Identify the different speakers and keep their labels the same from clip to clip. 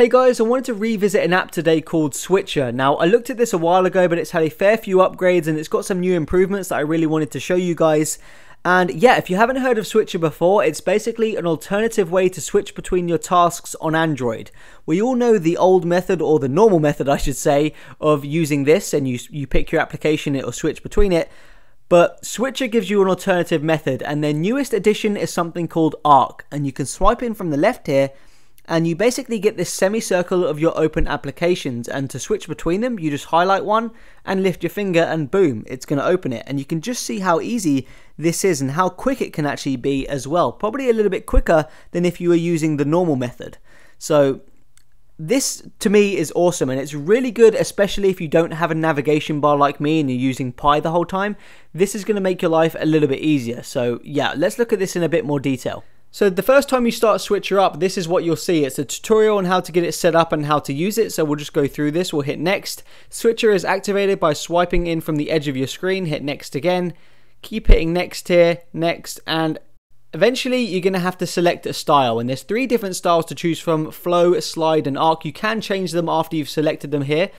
Speaker 1: Hey guys, I wanted to revisit an app today called Switchr. Now, I looked at this a while ago, but it's had a fair few upgrades and it's got some new improvements that I really wanted to show you guys. And yeah, if you haven't heard of Switchr before, it's basically an alternative way to switch between your tasks on Android. We all know the old method, or the normal method, I should say, of using this and you, you pick your application, it'll switch between it. But Switchr gives you an alternative method, and their newest addition is something called Arc, and you can swipe in from the left here and you basically get this semicircle of your open applications and to switch between them you just highlight one and lift your finger and boom it's going to open it. And you can just see how easy this is and how quick it can actually be as well. Probably a little bit quicker than if you were using the normal method. So this to me is awesome and it's really good especially if you don't have a navigation bar like me and you're using PIE the whole time. This is going to make your life a little bit easier. So yeah let's look at this in a bit more detail so the first time you start Switchr up, this is what you'll see. It's a tutorial on how to get it set up and how to use it. So we'll just go through this. We'll hit next. Switchr is activated by swiping in from the edge of your screen. Hit next again. Keep hitting next here, next, and eventually you're going to have to select a style. And there's three different styles to choose from, flow, slide, and arc. You can change them after you've selected them here.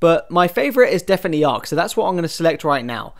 Speaker 1: But my favorite is definitely arc. So that's what I'm going to select right now.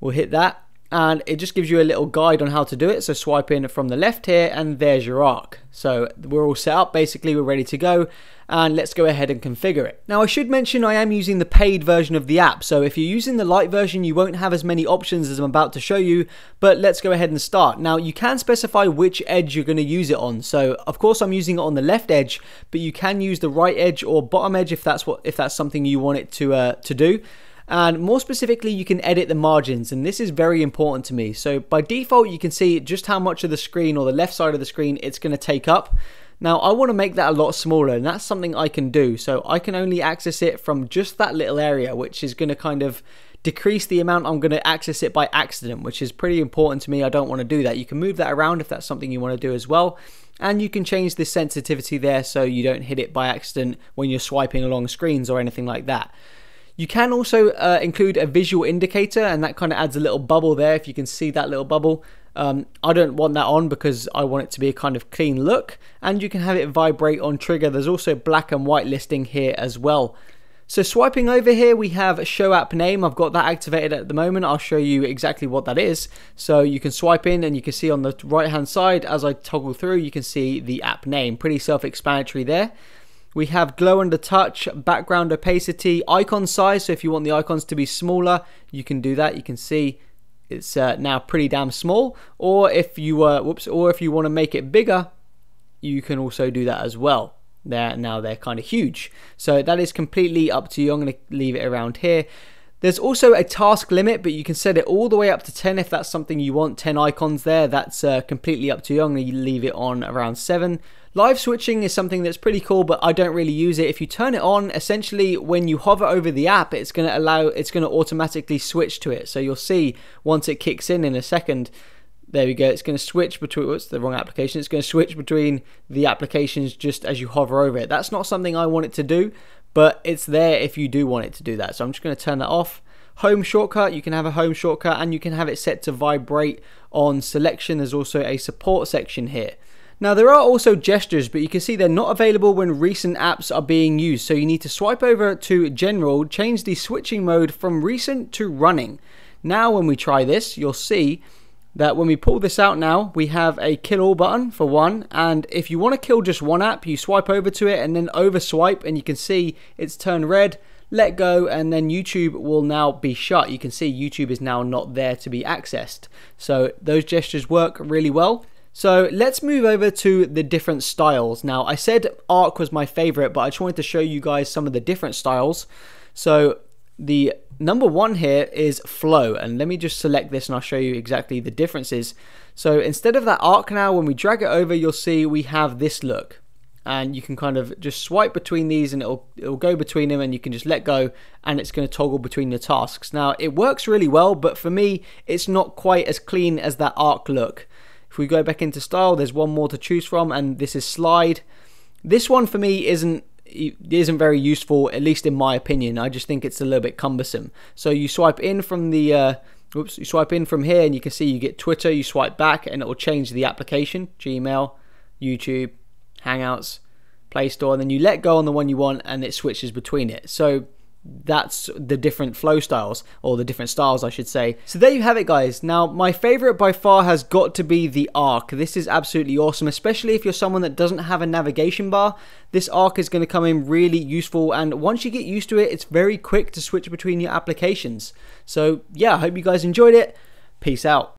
Speaker 1: We'll hit that and it just gives you a little guide on how to do it. So swipe in from the left here and there's your arc. So we're all set up, basically we're ready to go and let's go ahead and configure it. Now I should mention I am using the paid version of the app, so if you're using the light version you won't have as many options as I'm about to show you, but let's go ahead and start. Now you can specify which edge you're going to use it on, so of course I'm using it on the left edge, but you can use the right edge or bottom edge if that's what if that's something you want it to uh, to do. And more specifically, you can edit the margins, and this is very important to me. So by default, you can see just how much of the screen or the left side of the screen it's going to take up. Now I want to make that a lot smaller and that's something I can do. So I can only access it from just that little area, which is going to kind of decrease the amount I'm going to access it by accident, which is pretty important to me. I don't want to do that. You can move that around if that's something you want to do as well. And you can change the sensitivity there so you don't hit it by accident when you're swiping along screens or anything like that. You can also uh, include a visual indicator, and that kind of adds a little bubble there if you can see that little bubble. Um, I don't want that on because I want it to be a kind of clean look, and you can have it vibrate on trigger. There's also black and white listing here as well. So swiping over here, we have show app name. I've got that activated at the moment. I'll show you exactly what that is. So you can swipe in and you can see on the right hand side, as I toggle through, you can see the app name. Pretty self-explanatory there. We have glow under touch, background opacity, icon size. So if you want the icons to be smaller, you can do that. You can see it's uh, now pretty damn small. Or if you uh, whoops, or if you want to make it bigger, you can also do that as well. They're now they're kind of huge. So that is completely up to you. I'm going to leave it around here. There's also a task limit, but you can set it all the way up to 10 if that's something you want. 10 icons there, that's uh, completely up to you. I'm going to leave it on around 7. Live switching is something that's pretty cool, but I don't really use it. If you turn it on, essentially when you hover over the app, it's going to allow, it's going to automatically switch to it. So you'll see once it kicks in in a second, there we go. It's going to switch between, what's the wrong application? It's going to switch between the applications just as you hover over it. That's not something I want it to do, but it's there if you do want it to do that. So I'm just going to turn that off. Home shortcut, you can have a home shortcut and you can have it set to vibrate on selection. There's also a support section here. Now there are also gestures, but you can see they're not available when recent apps are being used. So you need to swipe over to general, change the switching mode from recent to running. Now when we try this, you'll see that when we pull this out now, we have a kill all button for one. And if you want to kill just one app, you swipe over to it and then over swipe and you can see it's turned red let go and then YouTube will now be shut. You can see YouTube is now not there to be accessed. So those gestures work really well. So let's move over to the different styles. Now, I said Arc was my favorite, but I just wanted to show you guys some of the different styles. So the number one here is Flow, and let me just select this and I'll show you exactly the differences. So instead of that arc now, when we drag it over, you'll see we have this look. And you can kind of just swipe between these and it'll, it'll go between them and you can just let go and it's going to toggle between the tasks. Now, it works really well, but for me, it's not quite as clean as that arc look. If we go back into style, there's one more to choose from, and this is slide. This one for me isn't isn't very useful, at least in my opinion. I just think it's a little bit cumbersome. So you swipe in from the uh, oops, you swipe in from here, and you can see you get Twitter. You swipe back, and it will change the application: Gmail, YouTube, Hangouts, Play Store, and then you let go on the one you want, and it switches between it. So that's the different flow styles or the different styles I should say. So there you have it guys. Now my favorite by far has got to be the arc. This is absolutely awesome especially if you're someone that doesn't have a navigation bar. This arc is going to come in really useful and once you get used to it it's very quick to switch between your applications. So yeah I hope you guys enjoyed it. Peace out.